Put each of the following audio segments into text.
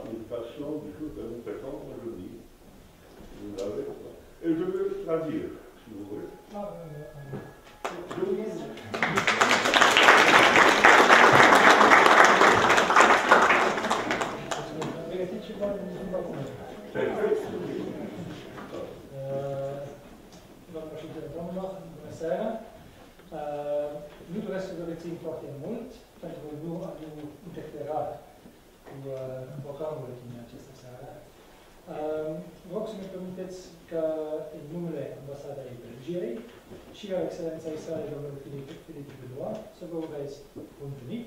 communication du jour que nous faisons aujourd'hui. Vous Et je veux traduire, si vous voulez. Ah, je vous nu doresc să vă rețin foarte mult, pentru că nu am uh, programul din această seară. Uh, vă rog să mi permiteți ca în numele Ambasadei Belgiei și a excelenței sale, domnul Filip, Filip Benoit, să vă urez bun venit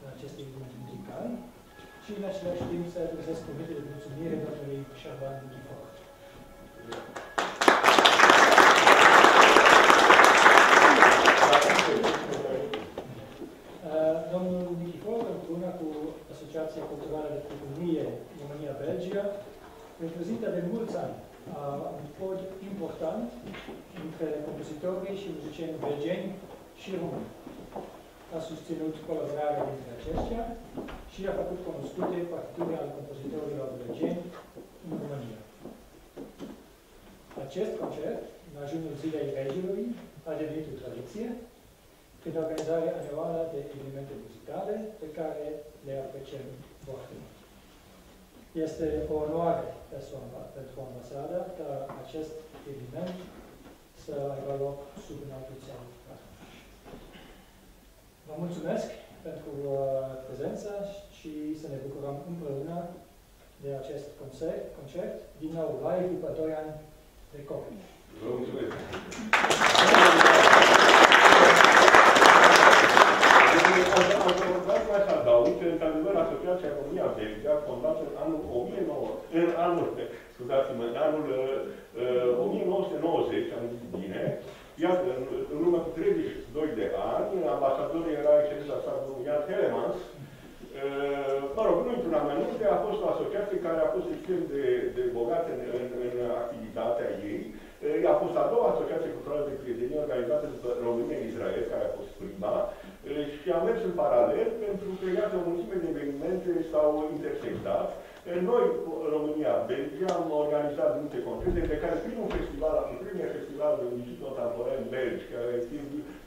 în aceste evenimente muzicale și în același timp să adresez cuvinte de mulțumire domnului Șaban Ghifor. Reprezintă de mulți ani un pod important între compozitorii și muzicieni belgeni și români. A susținut colaborarea dintre aceștia și a făcut cunoscute partiturile ale compozitorilor belgeni în România. Acest concert, în ajunul Zilei Regiului, a devenit o tradiție prin organizarea anuală de evenimente muzicale pe care le apreciem foarte mult. Este o onoare pentru ambasadă ca acest eveniment să aibă loc sub un alt Vă mulțumesc pentru uh, prezența și să ne bucurăm împreună de acest concert, concert din nou live după 2 ani de COVID. Vă mulțumesc! Am mai să adaug că, într-adevăr, Asociația România Belgia, fondată în anul 1900, în anul, scuzați-mă, în anul uh, 1990, am zis bine, iată, în, în urmă cu 32 de ani, ambasadorul era excelența sa, domnul Ian Telemans, uh, mă rog, nu intru în amănunte, a fost o asociație care a fost extrem de, de bogată în, în, în activitatea ei, a fost a doua asociație culturală de prietenie organizată după România-Israel, care a fost prima, și am mers în paralel pentru că, iată, o mulțime de evenimente s-au intersectat. Noi, România, Belgia, am organizat multe concerte, de care primul festival, primul festival de muzică contemporan belgi, care,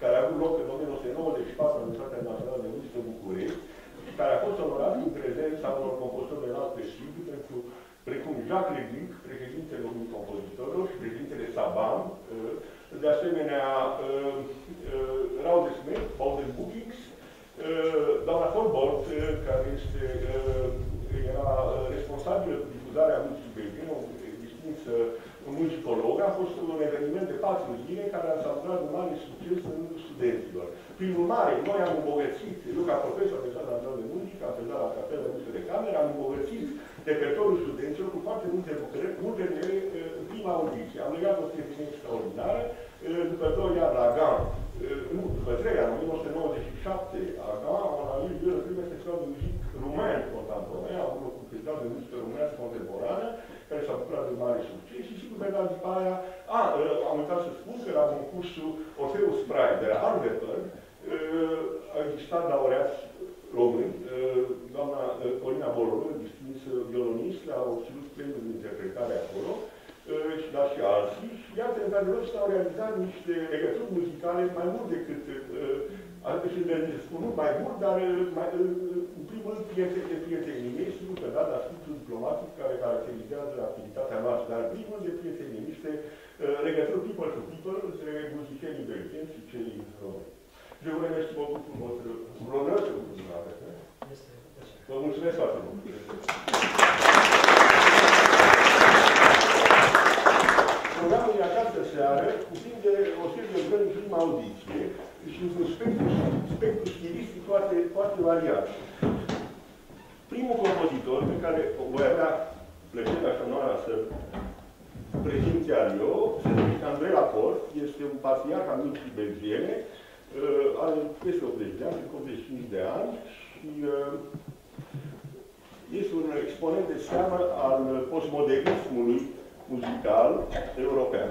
care a avut loc în 1994 în Universitatea Națională de Muzică București, și care a fost onorat în prezența unor compozitori de înalt prestigiu, pentru precum Jacques Leduc, președintele Uniunii Compozitorilor și președintele Saban, de asemenea uh, uh, Raude Smith, Bowden Bookings, uh, doamna Colbort, care este, era responsabilă cu difuzarea muzicii belgiene, o distinsă un muzicolog, a fost un eveniment de patru zile care a salvat un mare succes în studenților. Prin urmare, noi am îmbogățit, eu ca profesor de sala de muzică, am prezentat la capela de muzică de cameră, am îmbogățit repertoriul studenților cu foarte multe lucrări, multe de ele în prima audiție. Am legat o chestie extraordinară, după doi ani la GAN, nu, după trei ani, 1997, la GAN, am analizat eu primul festival de muzică rumen contemporan, a avut loc un festival de muzică românească contemporană, care s-a bucurat de mare succes și sigur pe după aia, a, am uitat să spun că la concursul Orfeus Pride de la Harvard, a existat laureați români, doamna Corina Boloră, distinsă violonist, a obținut premiul de interpretare acolo, și dar și alții. Și iată, într-adevăr, s-au realizat niște legături muzicale mai mult decât Alte și de spun mai mult, dar mai, în primul rând de prietenie, sigur că da, dar spiritul diplomatic care caracterizează activitatea noastră, dar în primul rând de prietenie, niște legături people to people între muzicienii belgeni și cei români. Je vous remercie beaucoup pour votre pour l'honneur que vous nous avez fait. Vă mulțumesc foarte mult. Programul din această seară cuprinde o serie de lucrări în prima audiție și un spectru, spectru stilistic foarte, foarte variat. Primul compozitor pe care voi avea plăcerea și onoarea să prezint chiar eu, se numește Andrei Laport, este un patriarh al muzicii belgiene, uh, are peste 80 de ani, 85 de ani și uh, exponent de seamă al postmodernismului muzical european.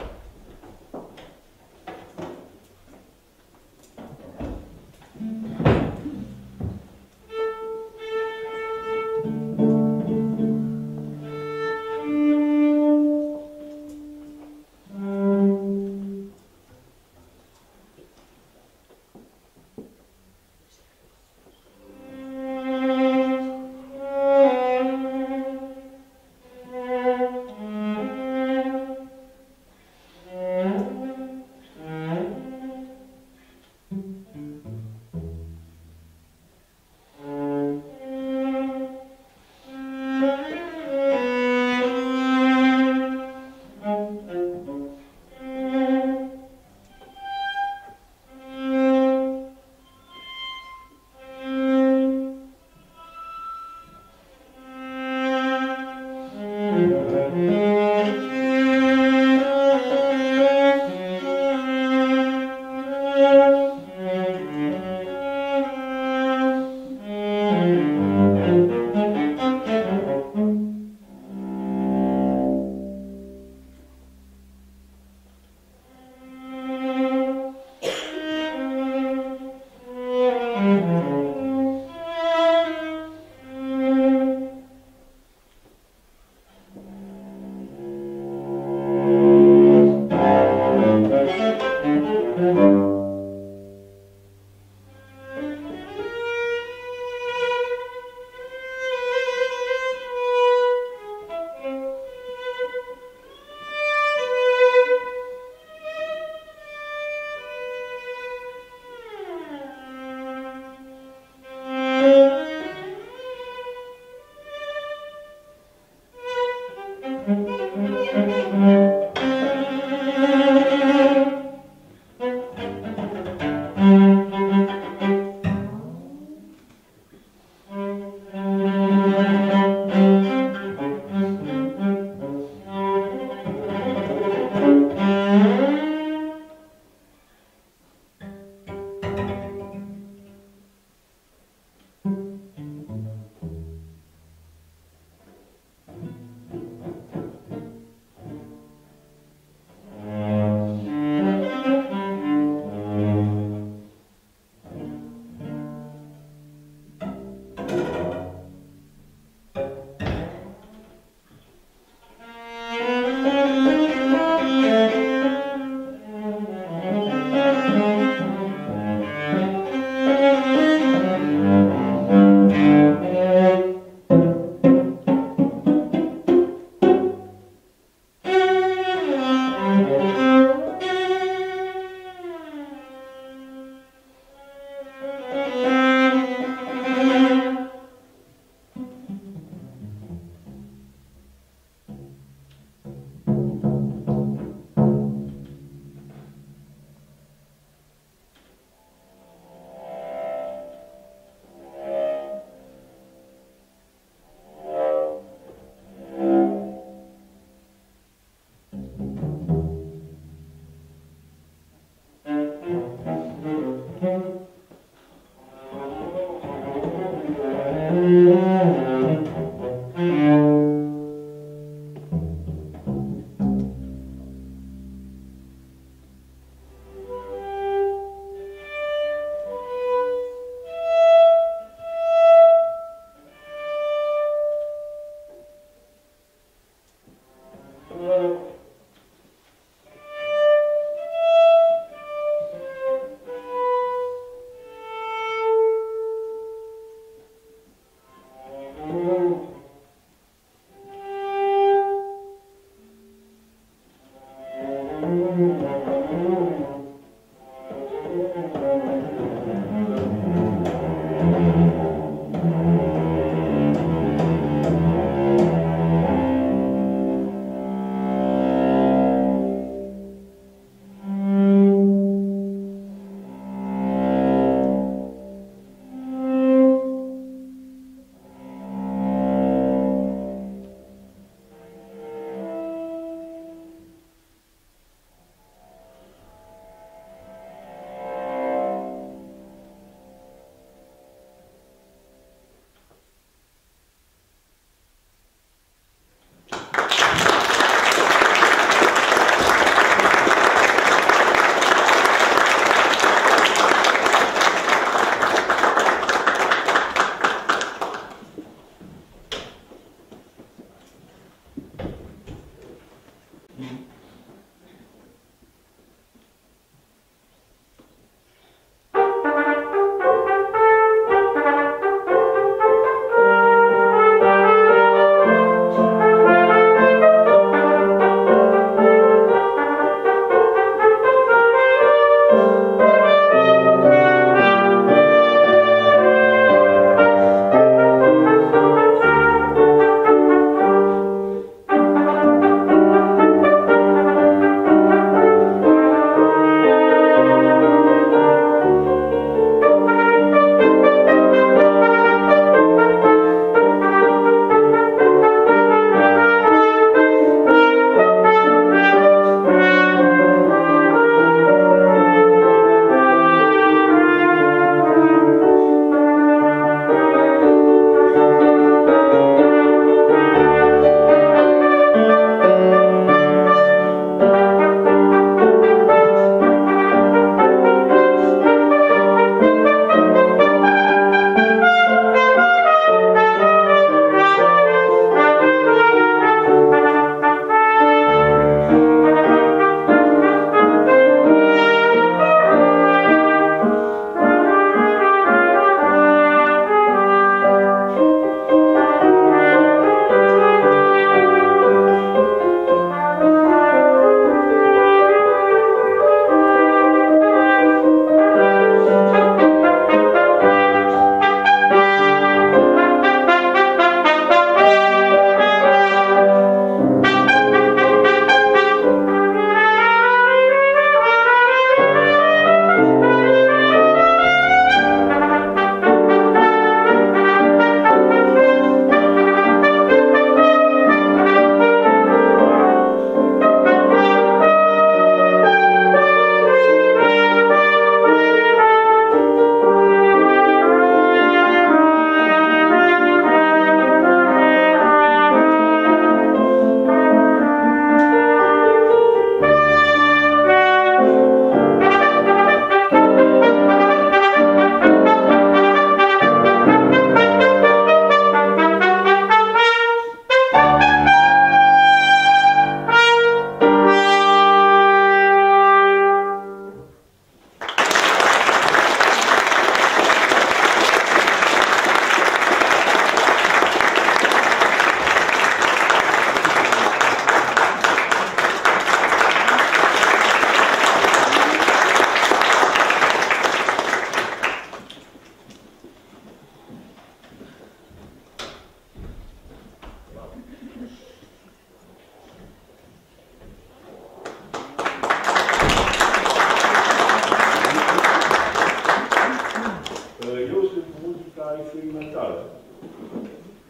Experimentală.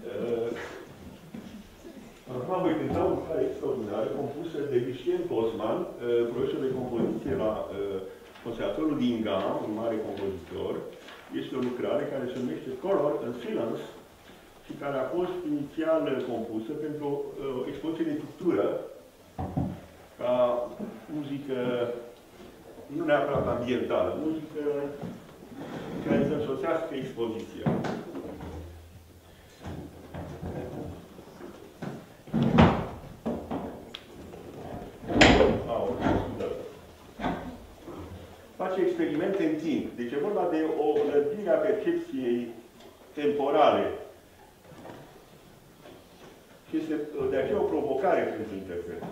Uh, Acum voi cânta un care extraordinar, compusă de Lucien Postman, uh, profesor de compoziție la uh, Conservatorul din Gam, un mare compozitor. Este o lucrare care se numește Color and Silence și care a fost inițial compusă pentru o uh, expoziție de pictură ca muzică nu neapărat ambientală, muzică care să însoțească expoziția. face experimente în timp. Deci e vorba de o lăbire a percepției temporale. Și este de aceea o provocare pentru interpret.